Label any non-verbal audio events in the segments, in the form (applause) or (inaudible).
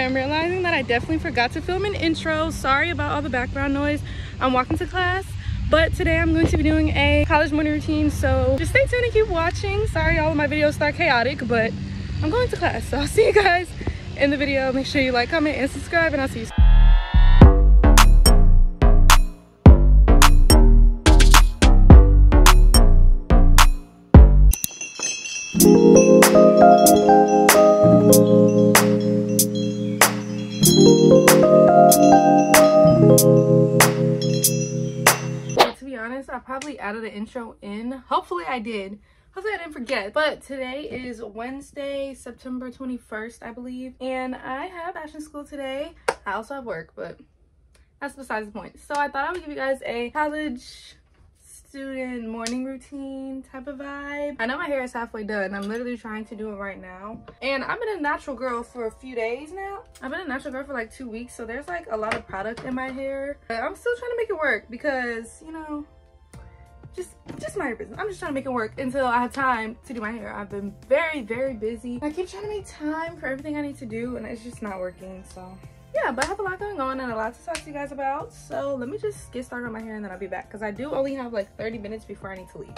Okay, I'm realizing that I definitely forgot to film an intro. Sorry about all the background noise. I'm walking to class, but today I'm going to be doing a college morning routine, so just stay tuned and keep watching. Sorry all of my videos start chaotic, but I'm going to class, so I'll (laughs) see you guys in the video. Make sure you like, comment, and subscribe, and I'll see you soon. To be honest, I probably added the intro in. Hopefully I did. Hopefully I didn't forget. But today is Wednesday, September 21st, I believe. And I have fashion school today. I also have work, but that's besides the point. So I thought I would give you guys a college student morning routine type of vibe. I know my hair is halfway done. I'm literally trying to do it right now. And I've been a natural girl for a few days now. I've been a natural girl for like two weeks. So there's like a lot of product in my hair. But I'm still trying to make it work because, you know, just just my business. I'm just trying to make it work until I have time to do my hair. I've been very, very busy. I keep trying to make time for everything I need to do and it's just not working. So yeah, but I have a lot going on and a lot to talk to you guys about. So let me just get started on my hair and then I'll be back because I do only have like 30 minutes before I need to leave.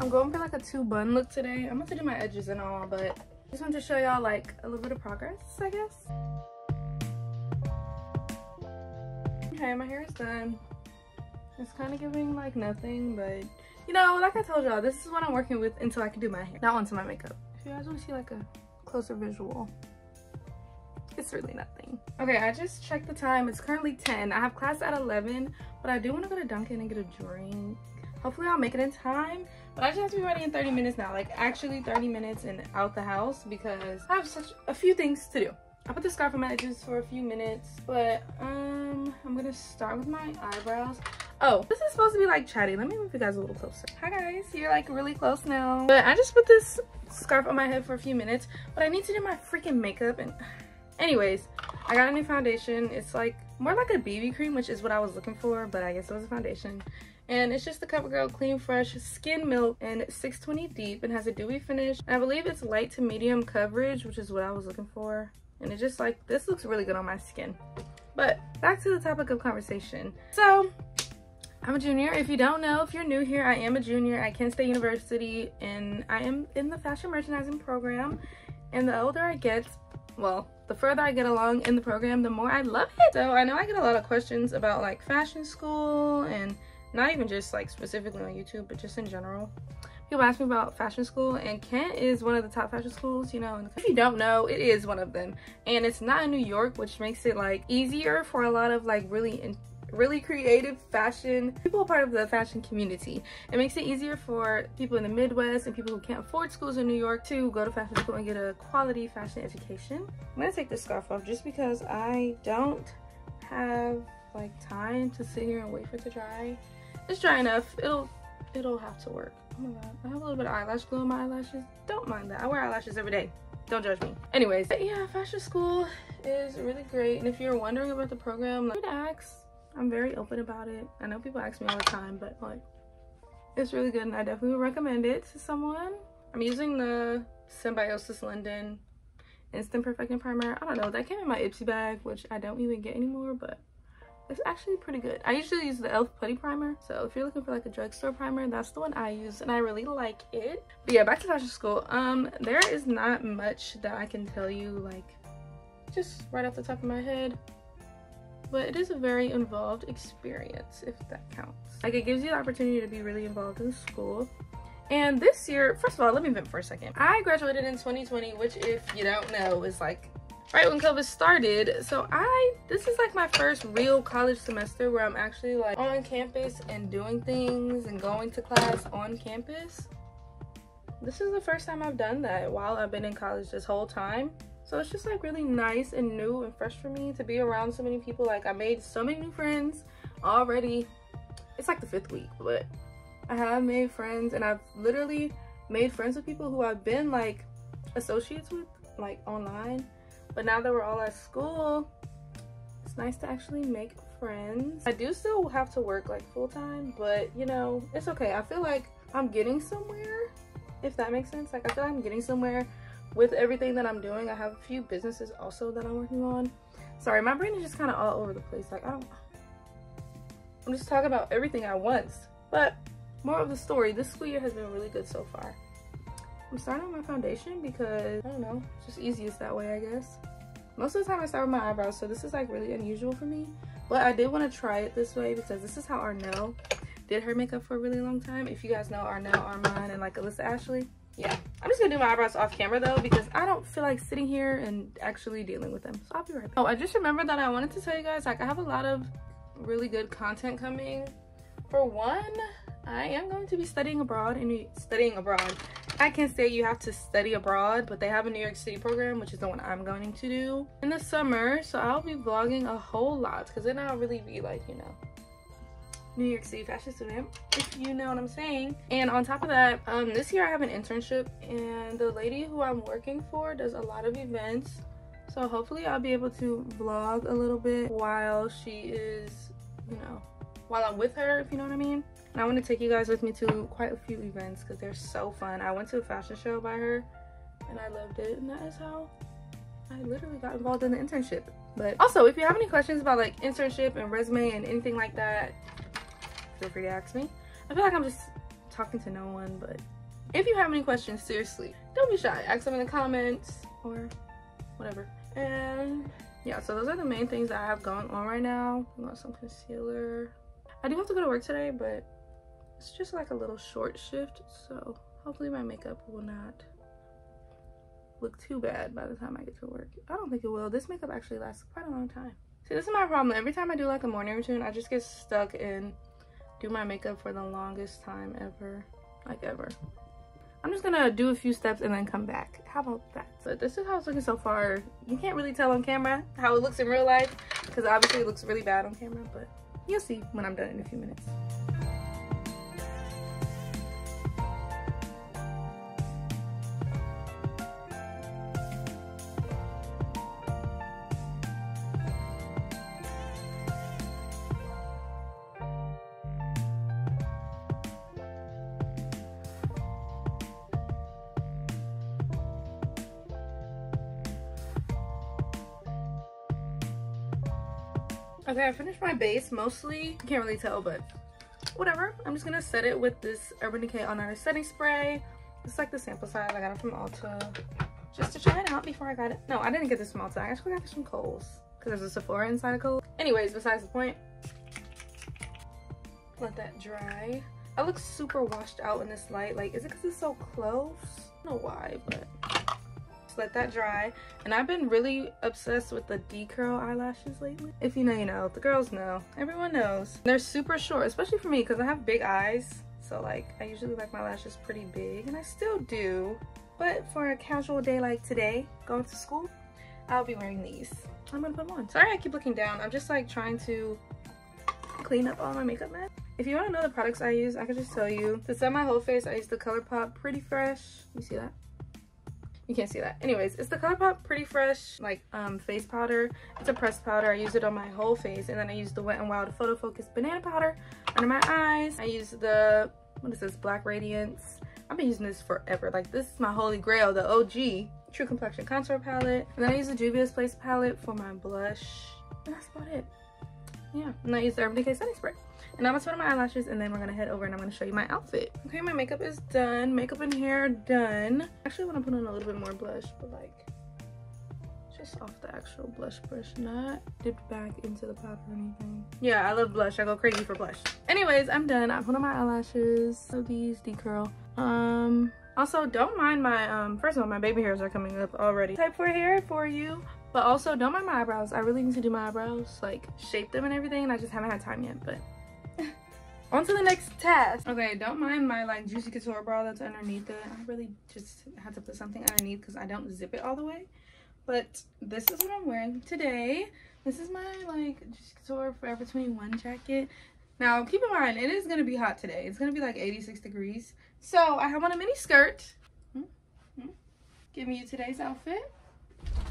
I'm going for like a two bun look today. I'm to do my edges and all, but just wanted to show y'all like a little bit of progress, I guess. Okay, my hair is done. It's kind of giving like nothing, but you know, like I told y'all, this is what I'm working with until I can do my hair, not onto my makeup. If you guys want to see like a closer visual, it's really nothing. Okay, I just checked the time. It's currently 10. I have class at 11, but I do want to go to Dunkin' and get a drink. Hopefully I'll make it in time, but I just have to be ready in 30 minutes now, like actually 30 minutes and out the house because I have such a few things to do. I put the scarf on my edges for a few minutes, but um, I'm gonna start with my eyebrows. Oh, this is supposed to be like chatty. Let me move you guys a little closer. Hi guys, you're like really close now. But I just put this scarf on my head for a few minutes, but I need to do my freaking makeup. And (sighs) anyways, I got a new foundation. It's like more like a BB cream, which is what I was looking for, but I guess it was a foundation. And it's just the CoverGirl Clean Fresh Skin Milk and 620 Deep and has a dewy finish. And I believe it's light to medium coverage, which is what I was looking for and it just like this looks really good on my skin but back to the topic of conversation so i'm a junior. If you don't know if you're new here i am a junior at kent state university and i am in the fashion merchandising program. And the older i get well the further i get along in the program the more i love it. So i know i get a lot of questions about like fashion school and not even just like specifically on youtube but just in general. People ask me about fashion school and Kent is one of the top fashion schools, you know, if you don't know, it is one of them. And it's not in New York, which makes it like easier for a lot of like really really creative fashion people part of the fashion community it makes it easier for people in the midwest and people who can't afford schools in new york to go to fashion school and get a quality fashion education i'm gonna take this scarf off just because i don't have like time to sit here and wait for it to dry it's dry enough it'll it'll have to work Oh my god, I have a little bit of eyelash glue on my eyelashes. Don't mind that. I wear eyelashes every day. Don't judge me. Anyways, yeah, fashion school is really great. And if you're wondering about the program, like, ask. I'm very open about it. I know people ask me all the time, but like, it's really good and I definitely would recommend it to someone. I'm using the Symbiosis London Instant Perfecting Primer. I don't know, that came in my Ipsy bag, which I don't even get anymore, but it's actually pretty good. I usually use the e.l.f. Putty Primer. So if you're looking for like a drugstore primer, that's the one I use and I really like it. But yeah, back to fashion school. Um, There is not much that I can tell you like just right off the top of my head. But it is a very involved experience, if that counts. Like it gives you the opportunity to be really involved in school. And this year, first of all, let me vent for a second. I graduated in 2020, which if you don't know, is like right when COVID started. So I, this is like my first real college semester where I'm actually like on campus and doing things and going to class on campus. This is the first time I've done that while I've been in college this whole time. So it's just like really nice and new and fresh for me to be around so many people. Like I made so many new friends already. It's like the fifth week, but I have made friends and I've literally made friends with people who I've been like associates with like online but now that we're all at school, it's nice to actually make friends. I do still have to work like full time, but you know, it's okay. I feel like I'm getting somewhere, if that makes sense. Like I feel like I'm getting somewhere with everything that I'm doing. I have a few businesses also that I'm working on. Sorry, my brain is just kind of all over the place. Like I don't, I'm just talking about everything at once. But more of the story, this school year has been really good so far. I'm starting my foundation because, I don't know, it's just easiest that way, I guess. Most of the time I start with my eyebrows, so this is like really unusual for me. But I did want to try it this way because this is how Arnell did her makeup for a really long time. If you guys know Arnell, Armon, and like Alissa Ashley. Yeah, I'm just gonna do my eyebrows off camera though because I don't feel like sitting here and actually dealing with them. So I'll be right back. Oh, I just remembered that I wanted to tell you guys, like I have a lot of really good content coming. For one, I am going to be studying abroad and studying abroad. I can say you have to study abroad, but they have a New York City program, which is the one I'm going to do in the summer. So I'll be vlogging a whole lot because then I'll really be like, you know, New York City fashion student, if you know what I'm saying. And on top of that, um, this year I have an internship and the lady who I'm working for does a lot of events. So hopefully I'll be able to vlog a little bit while she is, you know, while I'm with her, if you know what I mean. And I want to take you guys with me to quite a few events because they're so fun. I went to a fashion show by her and I loved it. And that is how I literally got involved in the internship. But also, if you have any questions about like internship and resume and anything like that, feel free to ask me. I feel like I'm just talking to no one, but if you have any questions, seriously, don't be shy. Ask them in the comments or whatever. And yeah, so those are the main things that I have going on right now. I got some concealer. I do have to go to work today, but it's just like a little short shift. So hopefully my makeup will not look too bad by the time I get to work. I don't think it will. This makeup actually lasts quite a long time. See, this is my problem. Every time I do like a morning routine, I just get stuck in do my makeup for the longest time ever. Like ever. I'm just gonna do a few steps and then come back. How about that? So this is how it's looking so far. You can't really tell on camera how it looks in real life because obviously it looks really bad on camera, but you'll see when I'm done in a few minutes. Okay, I finished my base mostly. You can't really tell, but whatever. I'm just gonna set it with this Urban Decay All Nighter Setting Spray. It's like the sample size. I got it from Ulta just to try it out before I got it. No, I didn't get this from Ulta. I actually got this from Kohl's because there's a Sephora inside of Kohl's. Anyways, besides the point, let that dry. I look super washed out in this light. Like, is it because it's so close? I don't know why, but let that dry. And I've been really obsessed with the D-curl eyelashes lately. If you know, you know. The girls know. Everyone knows. They're super short, especially for me because I have big eyes. So like, I usually like my lashes pretty big and I still do. But for a casual day like today, going to school, I'll be wearing these. I'm gonna put them on. Sorry I keep looking down. I'm just like trying to clean up all my makeup mess. If you want to know the products I use, I can just tell you. To set my whole face, I use the ColourPop Pretty Fresh. You see that? You can't see that. Anyways it's the ColourPop pretty fresh like um face powder. It's a pressed powder. I use it on my whole face and then i use the wet and wild photo focus banana powder under my eyes. I use the what is this black radiance? I've been using this forever. Like this is my holy grail the og true complexion contour palette. And then i use the juvia's place palette for my blush. And that's about it. Yeah and i use the urban decay setting spray and I'm gonna put on my eyelashes and then we're gonna head over and I'm gonna show you my outfit. Okay, my makeup is done. Makeup and hair done. Actually, I wanna put on a little bit more blush, but like, just off the actual blush brush, not dipped back into the powder or anything. Yeah, I love blush. I go crazy for blush. Anyways, I'm done. I put on my eyelashes. So these D-curl. Um, also, don't mind my, um, first of all, my baby hairs are coming up already. Type for hair for you. But also, don't mind my eyebrows. I really need to do my eyebrows, like shape them and everything. And I just haven't had time yet, but on to the next task. Okay, don't mind my like Juicy Couture bra that's underneath it. I really just had to put something underneath because I don't zip it all the way. But this is what I'm wearing today. This is my like Juicy Couture Forever 21 jacket. Now, keep in mind, it is going to be hot today. It's going to be like 86 degrees. So, I have on a mini skirt. Hmm? Hmm? You today's outfit.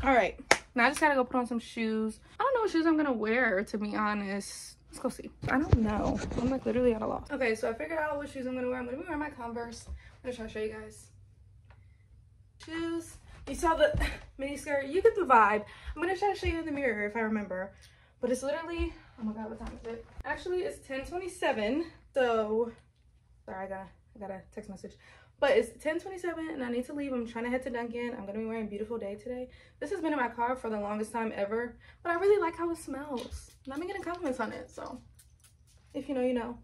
All right. Now I just gotta go put on some shoes. I don't know what shoes I'm gonna wear, to be honest. Let's go see. I don't know. I'm like literally at a loss. Okay, so I figured out what shoes I'm gonna wear. I'm gonna be wearing my Converse. I'm gonna try to show you guys. Shoes. You saw the (laughs) mini skirt. You get the vibe. I'm gonna try to show you in the mirror if I remember. But it's literally, oh my god, what time is it? Actually, it's 1027. So, sorry, I got a, I got a text message. But it's 1027 and I need to leave. I'm trying to head to Dunkin'. I'm gonna be wearing Beautiful Day today. This has been in my car for the longest time ever. But I really like how it smells. And I've been getting compliments on it. So if you know, you know.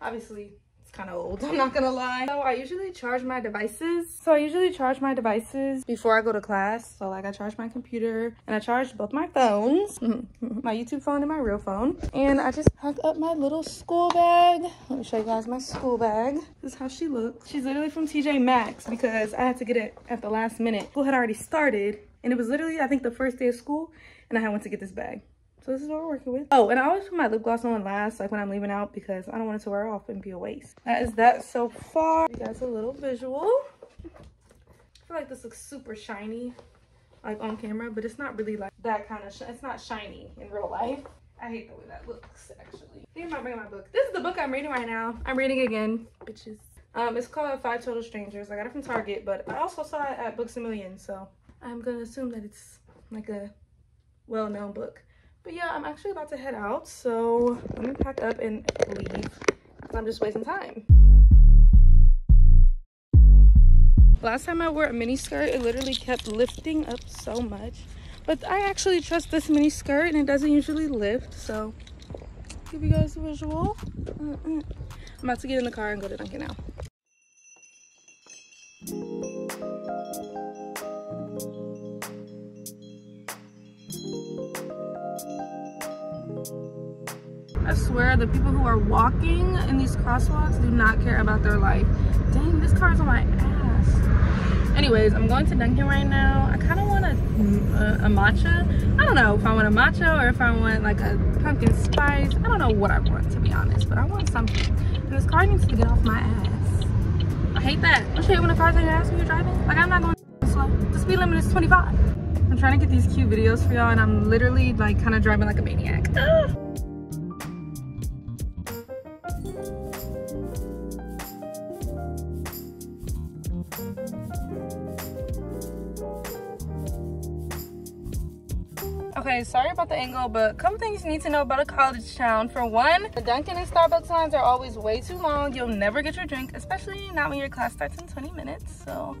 Obviously, kind of old (laughs) i'm not gonna lie. So i usually charge my devices. So i usually charge my devices before i go to class. So like i charge my computer and i charge both my phones (laughs) my youtube phone and my real phone. And i just pack up my little school bag. Let me show you guys my school bag. This is how she looks. She's literally from tj maxx because i had to get it at the last minute. School had already started and it was literally i think the first day of school and i had went to get this bag so this is what we're working with. Oh, and I always put my lip gloss on last, like when I'm leaving out, because I don't want it to wear off and be a waste. That is that so far. You guys a little visual. I feel like this looks super shiny, like on camera, but it's not really like that kind of, it's not shiny in real life. I hate the way that looks, actually. I think I might bring my book. This is the book I'm reading right now. I'm reading again, bitches. Um, it's called Five Total Strangers. I got it from Target, but I also saw it at Books A Million, so I'm gonna assume that it's like a well-known book. But yeah, I'm actually about to head out. So let me pack up and leave. I'm just wasting time. Last time I wore a mini skirt, it literally kept lifting up so much. But I actually trust this mini skirt and it doesn't usually lift. So give you guys a visual. I'm about to get in the car and go to Dunkin' now. I swear the people who are walking in these crosswalks do not care about their life. Dang, this car's on my ass. Anyways, I'm going to Dunkin' right now. I kind of want a, a, a, matcha. I don't know if I want a matcha or if I want like a pumpkin spice. I don't know what I want to be honest, but I want something. And this car needs to get off my ass. I hate that. Don't you hate when the car's on your ass when you're driving? Like I'm not going slow. The speed limit is 25. I'm trying to get these cute videos for y'all and I'm literally like kind of driving like a maniac. Ugh. Sorry about the angle, but a couple things you need to know about a college town. For one, the Dunkin' and Starbucks lines are always way too long. You'll never get your drink, especially not when your class starts in 20 minutes. So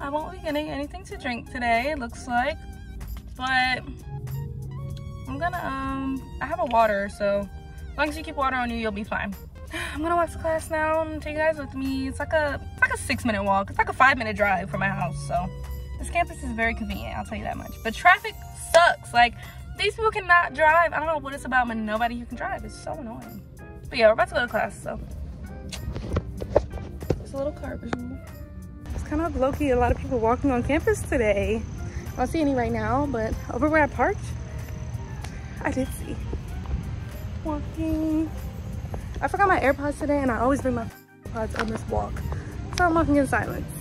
I won't be getting anything to drink today, it looks like. But I'm gonna, um, I have a water, so as long as you keep water on you, you'll be fine. (sighs) I'm gonna walk to class now and take you guys with me. It's like a, it's like a six minute walk. It's like a five minute drive from my house, so this campus is very convenient, I'll tell you that much. But traffic sucks. Like, these people cannot drive. I don't know what it's about, but nobody who can drive. It's so annoying. But yeah, we're about to go to class, so. It's a little car visual. It's kind of low-key, a lot of people walking on campus today. I don't see any right now, but over where I parked, I did see. Walking. I forgot my AirPods today, and I always bring my AirPods on this walk. So I'm walking in silence.